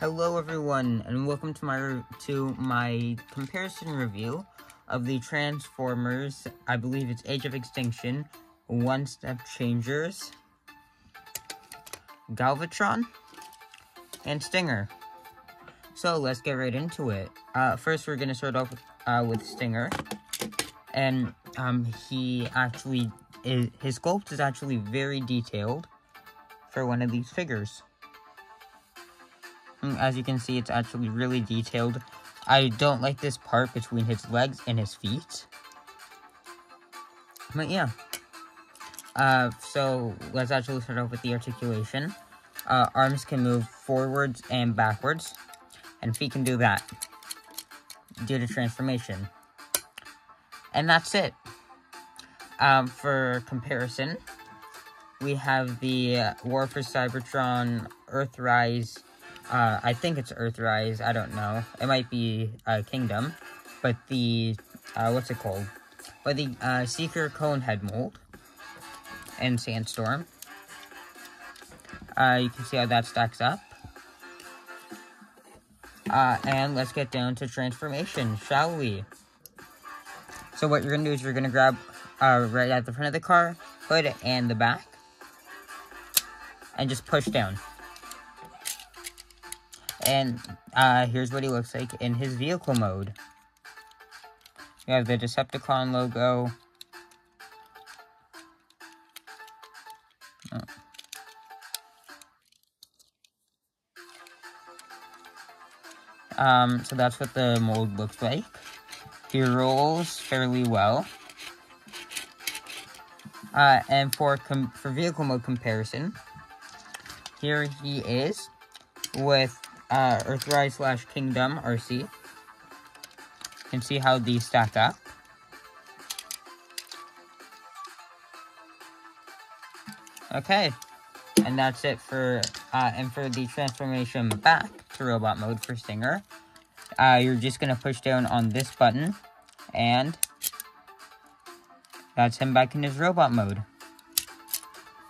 Hello everyone, and welcome to my to my comparison review of the Transformers. I believe it's Age of Extinction, One Step Changers, Galvatron, and Stinger. So let's get right into it. Uh, first, we're gonna start off with, uh, with Stinger, and um, he actually is, his sculpt is actually very detailed for one of these figures. Mm, as you can see, it's actually really detailed. I don't like this part between his legs and his feet. But yeah. Uh, so, let's actually start off with the articulation. Uh, arms can move forwards and backwards, and feet can do that due to transformation. And that's it. Um, for comparison, we have the War for Cybertron Earthrise uh, I think it's Earthrise. I don't know. It might be uh, Kingdom, but the uh, what's it called? But the uh, Seeker Conehead mold and Sandstorm. Uh, you can see how that stacks up. Uh, and let's get down to transformation, shall we? So what you're gonna do is you're gonna grab uh, right at the front of the car, hood, and the back, and just push down. And uh, here's what he looks like in his vehicle mode. You have the Decepticon logo. Oh. Um, so that's what the mold looks like. He rolls fairly well. Uh, and for for vehicle mode comparison, here he is with uh, Earthrise slash Kingdom RC. You can see how these stack up. Okay, and that's it for, uh, and for the transformation back to robot mode for Stinger, uh, you're just going to push down on this button, and that's him back in his robot mode.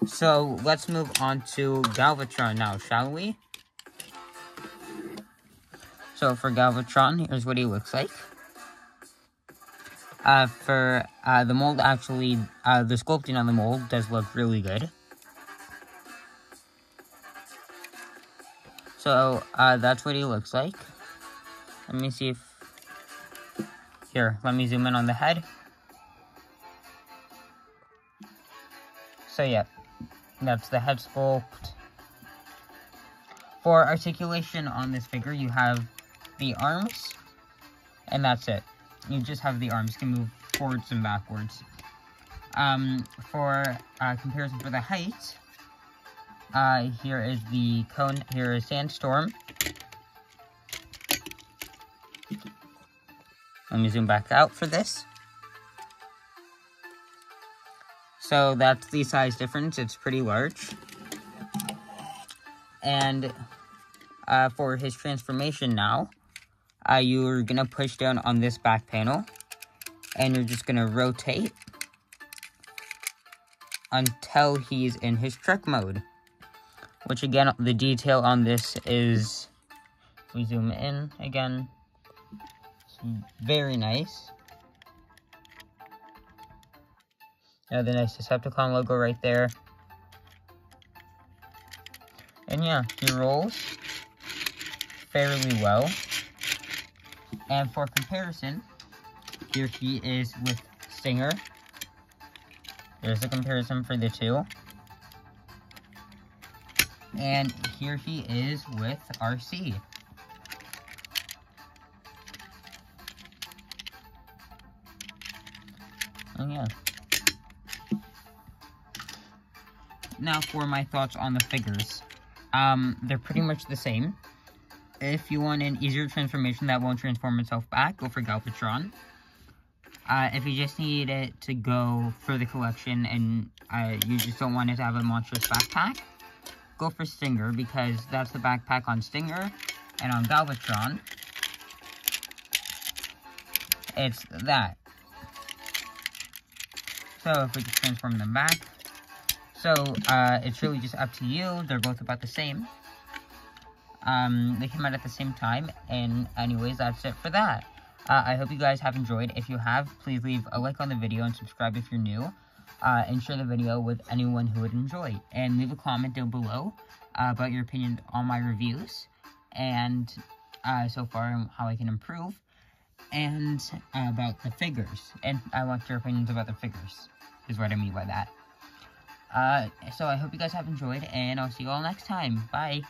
So, let's move on to Galvatron now, shall we? So for Galvatron, here's what he looks like. Uh, for uh, the mold, actually, uh, the sculpting on the mold does look really good. So, uh, that's what he looks like. Let me see if... Here, let me zoom in on the head. So, yeah, that's the head sculpt. For articulation on this figure, you have the arms, and that's it. You just have the arms, can move forwards and backwards. Um, for uh, comparison for the height, uh, here is the cone, here is Sandstorm. Let me zoom back out for this. So that's the size difference, it's pretty large. And uh, for his transformation now, uh, you're gonna push down on this back panel and you're just gonna rotate until he's in his truck mode. Which again, the detail on this is, we zoom in again, very nice. Now the nice Decepticon logo right there. And yeah, he rolls fairly well. And for comparison, here he is with Stinger. There's a comparison for the two. And here he is with RC. Oh yeah. Now for my thoughts on the figures. Um, they're pretty much the same. If you want an easier transformation that won't transform itself back, go for Galvatron. Uh, if you just need it to go for the collection and uh, you just don't want it to have a monstrous backpack, go for Stinger because that's the backpack on Stinger and on Galvatron. It's that. So if we just transform them back. So uh, it's really just up to you. They're both about the same. Um, they came out at the same time, and anyways, that's it for that. Uh, I hope you guys have enjoyed. If you have, please leave a like on the video and subscribe if you're new. Uh, and share the video with anyone who would enjoy. And leave a comment down below uh, about your opinion on my reviews. And uh, so far, how I can improve. And about the figures. And I want your opinions about the figures, is what I mean by that. Uh, so I hope you guys have enjoyed, and I'll see you all next time. Bye.